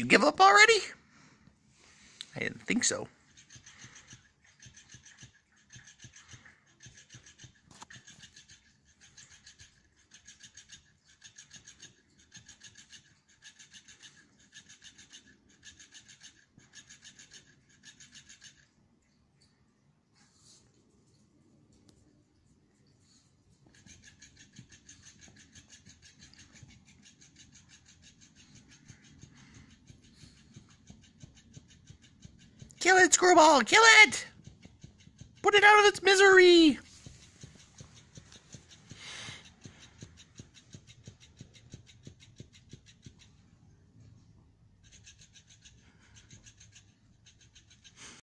you give up already? I didn't think so. Kill it, Screwball! Kill it! Put it out of its misery!